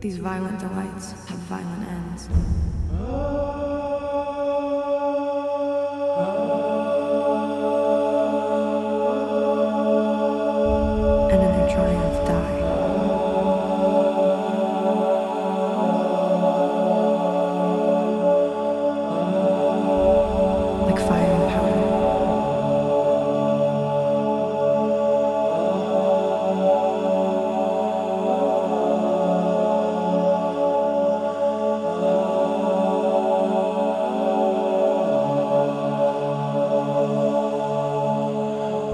These violent delights have violent ends.